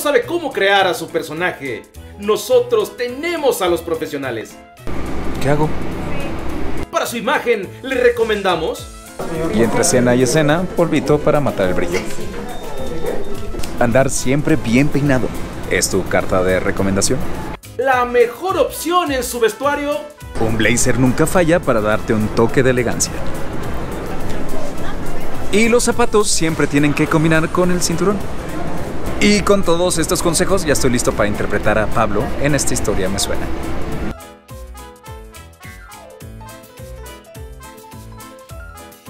Sabe cómo crear a su personaje, nosotros tenemos a los profesionales. ¿Qué hago? Para su imagen, le recomendamos Y entre escena y escena, polvito para matar el brillo. Andar siempre bien peinado. ¿Es tu carta de recomendación? la mejor opción en su vestuario. Un blazer nunca falla para darte un toque de elegancia. Y los zapatos siempre tienen que combinar con el cinturón. Y con todos estos consejos ya estoy listo para interpretar a Pablo en esta historia me suena.